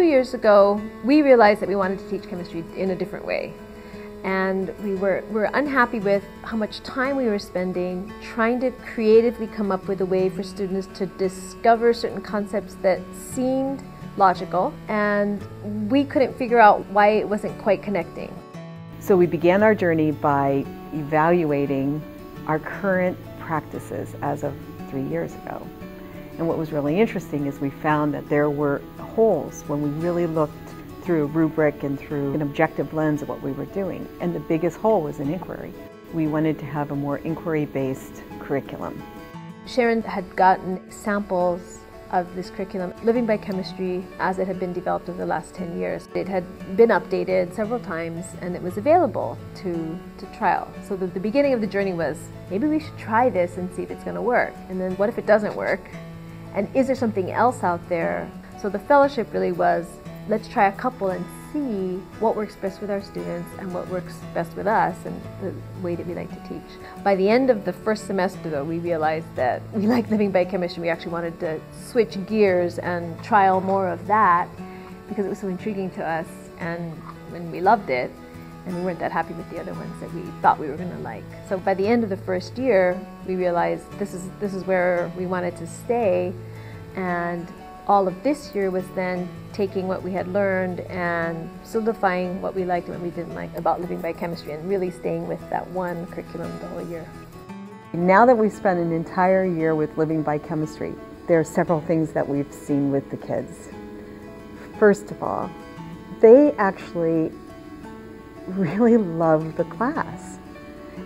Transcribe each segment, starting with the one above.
two years ago, we realized that we wanted to teach chemistry in a different way. And we were, were unhappy with how much time we were spending trying to creatively come up with a way for students to discover certain concepts that seemed logical, and we couldn't figure out why it wasn't quite connecting. So we began our journey by evaluating our current practices as of three years ago. And what was really interesting is we found that there were holes when we really looked through a rubric and through an objective lens of what we were doing. And the biggest hole was in inquiry. We wanted to have a more inquiry-based curriculum. Sharon had gotten samples of this curriculum, Living by Chemistry, as it had been developed over the last 10 years. It had been updated several times and it was available to, to trial. So the, the beginning of the journey was maybe we should try this and see if it's going to work. And then what if it doesn't work? And is there something else out there? So the fellowship really was let's try a couple and see what works best with our students and what works best with us and the way that we like to teach. By the end of the first semester, though, we realized that we liked living by chemistry. We actually wanted to switch gears and trial more of that because it was so intriguing to us and, and we loved it. And we weren't that happy with the other ones that we thought we were going to like. So by the end of the first year, we realized this is this is where we wanted to stay, and all of this year was then taking what we had learned and solidifying what we liked and what we didn't like about living by chemistry and really staying with that one curriculum the whole year. Now that we've spent an entire year with Living by Chemistry, there are several things that we've seen with the kids. First of all, they actually really love the class.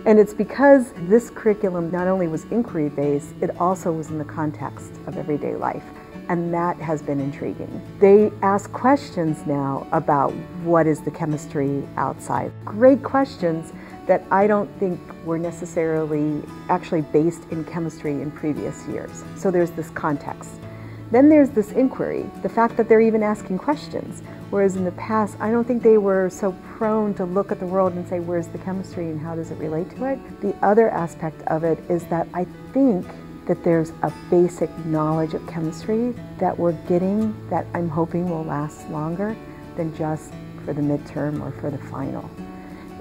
And it's because this curriculum not only was inquiry based, it also was in the context of everyday life and that has been intriguing. They ask questions now about what is the chemistry outside. Great questions that I don't think were necessarily actually based in chemistry in previous years. So there's this context. Then there's this inquiry, the fact that they're even asking questions. Whereas in the past, I don't think they were so prone to look at the world and say, where's the chemistry and how does it relate to it? The other aspect of it is that I think that there's a basic knowledge of chemistry that we're getting that I'm hoping will last longer than just for the midterm or for the final.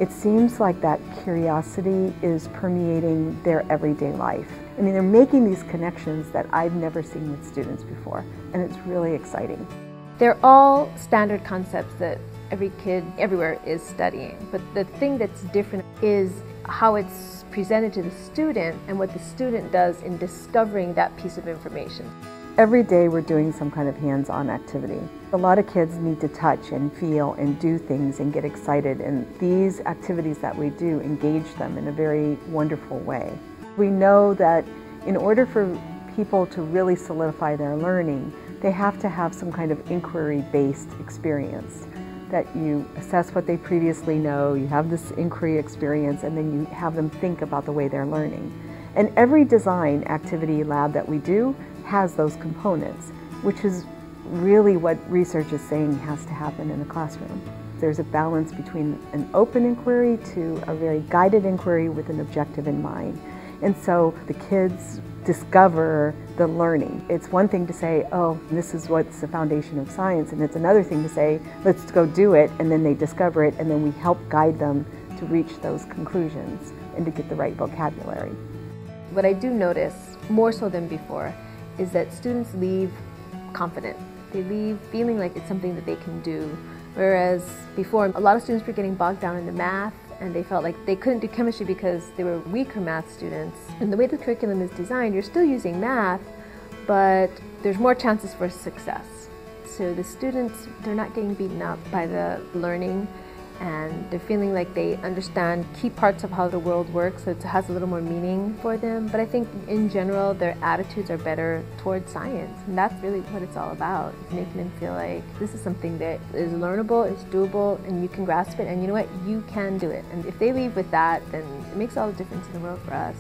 It seems like that curiosity is permeating their everyday life. I mean, they're making these connections that I've never seen with students before, and it's really exciting. They're all standard concepts that every kid everywhere is studying, but the thing that's different is how it's presented to the student and what the student does in discovering that piece of information. Every day we're doing some kind of hands-on activity. A lot of kids need to touch and feel and do things and get excited and these activities that we do engage them in a very wonderful way. We know that in order for people to really solidify their learning, they have to have some kind of inquiry-based experience that you assess what they previously know, you have this inquiry experience, and then you have them think about the way they're learning. And every design activity lab that we do has those components, which is really what research is saying has to happen in the classroom. There's a balance between an open inquiry to a very guided inquiry with an objective in mind. And so the kids discover the learning. It's one thing to say, oh, this is what's the foundation of science, and it's another thing to say, let's go do it, and then they discover it, and then we help guide them to reach those conclusions and to get the right vocabulary. What I do notice, more so than before, is that students leave confident. They leave feeling like it's something that they can do. Whereas before, a lot of students were getting bogged down in the math and they felt like they couldn't do chemistry because they were weaker math students. And the way the curriculum is designed, you're still using math, but there's more chances for success. So the students, they're not getting beaten up by the learning and they're feeling like they understand key parts of how the world works, so it has a little more meaning for them. But I think in general, their attitudes are better towards science, and that's really what it's all about, is making them feel like this is something that is learnable, it's doable, and you can grasp it, and you know what, you can do it. And if they leave with that, then it makes all the difference in the world for us.